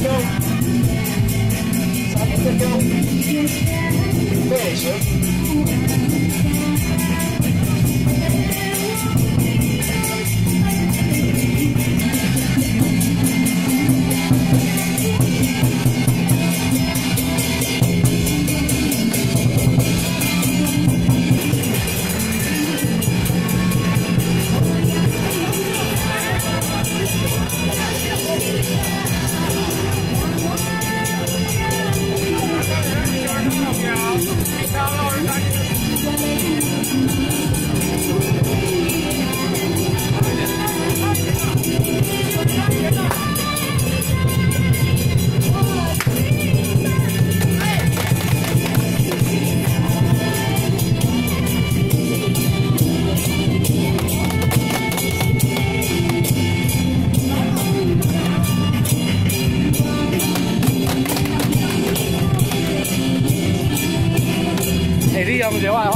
terminal. Sakit terminal. Beijo. Hey, đi Đi ông, 话